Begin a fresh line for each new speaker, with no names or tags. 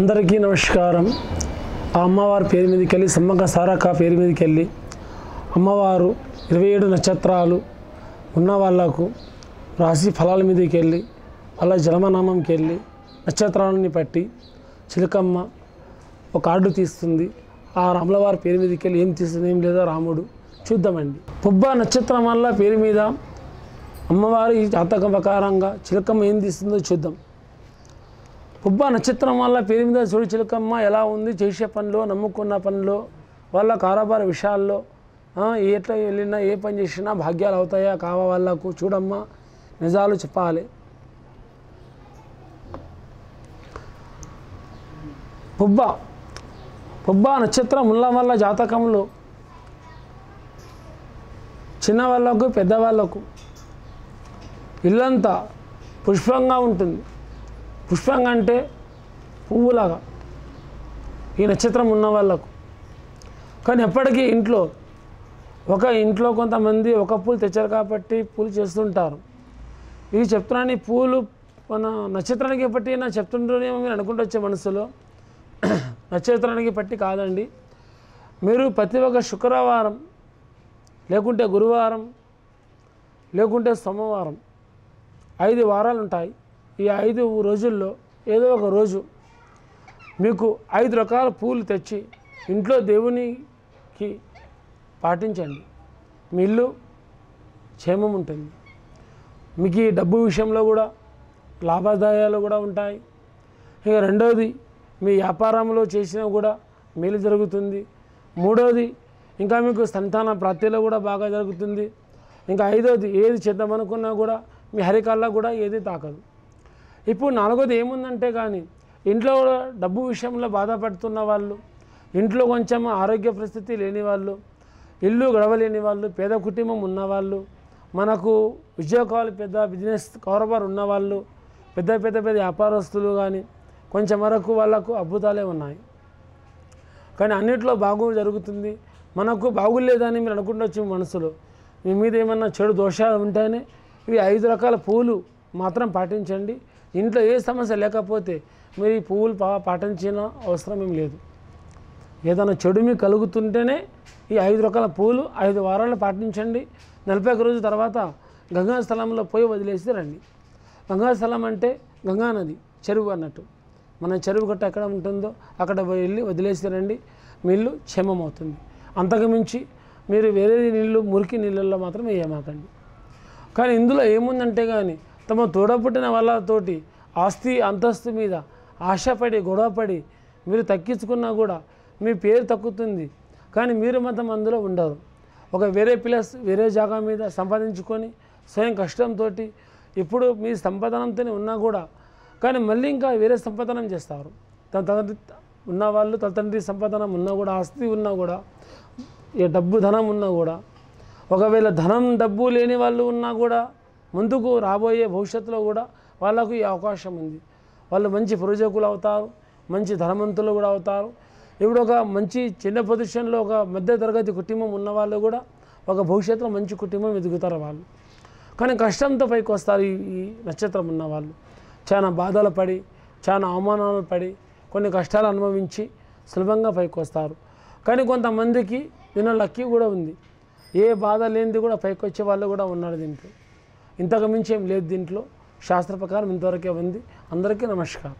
అందరికీ నమస్కారం. ఆ అమ్మవారి పేరు మీదకి వెళ్ళి సమ్మక్క సారక్క పేరు మీదకి వెళ్ళి అమ్మవారు ఇరవై ఏడు నక్షత్రాలు ఉన్న వాళ్ళకు రాశి ఫలాల మీదకి వెళ్ళి వాళ్ళ జన్మనామంకి వెళ్ళి నక్షత్రాలని పట్టి చిలకమ్మ ఒక కార్డు తీస్తుంది. ఆ రాములవారి పేరు మీదకి వెళ్ళి ఏం తీస్తుంది ఏం లేదో రాముడు చూద్దామండి. పుబ్బ నక్షత్రం వల్ల పేరు మీద అమ్మవారి జాతక ప్రకారంగా చిలకమ్మ ఏం తీస్తుందో చూద్దాం. పుబ్బ నక్షత్రం వల్ల పేరు మీద చూడు చిలకమ్మ ఎలా ఉంది? చేసే పనిలో నమ్ముకున్న పనిలో వాళ్ళ కారాబార విషయాల్లో ఎట్లా వెళ్ళినా ఏ పని చేసినా భాగ్యాలు అవుతాయా? కావా వాళ్ళకు? చూడమ్మా. నిజాలు చెప్పాలి. పుబ్బ. పుబ్బ నక్షత్రం ఉన్న వల్ల జాతకంలో చిన్నవాళ్ళకు పెద్దవాళ్ళకు ఇల్లంతా పుష్పంగా ఉంటుంది. పుష్పంగా అంటే పువ్వులాగా. ఈ నక్షత్రం ఉన్న వాళ్ళకు. కానీ ఎప్పటికీ ఇంట్లో ఒక ఇంట్లో కొంతమంది ఒక పూలు తెచ్చారు కాబట్టి పూలు చేస్తుంటారు. ఇది చెప్తున్నాను ఈ పూలు మన నక్షత్రానికి పట్టి నా చెప్తుంటేనేమో మీరు అనుకుంటూ వచ్చే మనసులో. నక్షత్రానికి పట్టి కాదండి. మీరు ప్రతి ఒక్క శుక్రవారం లేకుంటే గురువారం లేకుంటే సోమవారం ఐదు వారాలు ఉంటాయి ఈ ఐదు రోజుల్లో ఏదో ఒక రోజు మీకు ఐదు రకాల పూలు తెచ్చి ఇంట్లో దేవునికి పాటించండి. మీ ఇల్లు క్షేమం ఉంటుంది. మీకు ఈ డబ్బు విషయంలో కూడా లాభదాయాలు కూడా ఉంటాయి. ఇక రెండవది మీ వ్యాపారంలో చేసినా కూడా మేలు జరుగుతుంది. మూడవది ఇంకా మీకు సంతాన ప్రాప్తిలో కూడా బాగా జరుగుతుంది. ఇంకా ఐదవది ఏది చేద్దామనుకున్నా కూడా మీ హరికాల్లో కూడా ఏది తాకదు. ఇప్పుడు నాలుగోది ఏముందంటే కానీ ఇంట్లో డబ్బు విషయంలో బాధపడుతున్న వాళ్ళు ఇంట్లో కొంచెం ఆరోగ్య పరిస్థితి లేని వాళ్ళు ఇల్లు గడవలేని వాళ్ళు పేద కుటుంబం ఉన్నవాళ్ళు మనకు ఉద్యోగాలు పెద్ద బిజినెస్ కారోబార్ ఉన్నవాళ్ళు పెద్ద పెద్ద పెద్ద వ్యాపారస్తులు కానీ కొంచెం వరకు వాళ్ళకు అద్భుతాలే ఉన్నాయి. కానీ అన్నిట్లో బాగు జరుగుతుంది. మనకు బాగులేదని మీరు అనుకుంటొచ్చు మనసులో మీ మీద ఏమన్నా చెడు దోషాలు ఉంటేనే ఇవి ఐదు రకాల పూలు మాత్రం పాటించండి. ఇంట్లో ఏ సమస్య లేకపోతే మీరు ఈ పువ్వులు పా పాటించిన అవసరం ఏం లేదు. ఏదైనా చెడు మీకు కలుగుతుంటేనే ఈ ఐదు రకాల పూలు ఐదు వారాలు పాటించండి. నలభై ఒక రోజు తర్వాత గంగా స్థలంలో పోయి వదిలేసి రండి. గంగా స్థలం అంటే గంగా నది చెరువు అన్నట్టు. మన చెరువు గట్ట ఎక్కడ ఉంటుందో అక్కడ వెళ్ళి వదిలేసి రండి. మీ ఇల్లు క్షేమం అవుతుంది మీరు వేరే నీళ్ళు మురికి నీళ్ళల్లో మాత్రం వేయమాకండి. కానీ ఇందులో ఏముందంటే కానీ తమ తోడపుట్టిన వాళ్ళతోటి ఆస్తి అంతస్తు మీద ఆశపడి గొడవపడి మీరు తగ్గించుకున్నా కూడా మీ పేరు తగ్గుతుంది. కానీ మీరు మాత్రం అందులో ఉండరు. ఒక వేరే ప్లేస్ వేరే జాగా మీద సంపాదించుకొని స్వయం కష్టంతో ఇప్పుడు మీ సంపాదనంతోనే ఉన్నా కూడా కానీ మళ్ళీ ఇంకా వేరే సంపాదనం చేస్తారు. తన తండ్రి ఉన్న వాళ్ళు తన తండ్రి సంపాదనం ఉన్నా కూడా ఆస్తి ఉన్నా కూడా ఏ డబ్బు ధనం ఉన్నా కూడా ఒకవేళ ధనం డబ్బు లేని వాళ్ళు ఉన్నా కూడా ముందుకు రాబోయే భవిష్యత్తులో కూడా వాళ్ళకు ఈ అవకాశం ఉంది. వాళ్ళు మంచి ప్రయోజకులు అవుతారు మంచి ధనవంతులు కూడా అవుతారు. ఇప్పుడు ఒక మంచి చిన్న పొజిషన్లో ఒక మధ్య తరగతి కుటుంబం ఉన్న వాళ్ళు కూడా ఒక భవిష్యత్తులో మంచి కుటుంబం ఎదుగుతారు వాళ్ళు. కానీ కష్టంతో పైకి వస్తారు ఈ నక్షత్రం ఉన్న వాళ్ళు. చాలా బాధలు పడి చాలా అవమానాలు పడి కొన్ని కష్టాలు అనుభవించి సులభంగా పైకి వస్తారు. కానీ కొంతమందికి దీనిలో లక్కీ కూడా ఉంది. ఏ బాధ లేనిది కూడా పైకి వచ్చే వాళ్ళు కూడా ఉన్నారు దీంట్లో. ఇంతకు మించి ఏం లేదు దీంట్లో. శాస్త్ర ప్రకారం ఇంతవరకే ఉంది. అందరికీ నమస్కారం.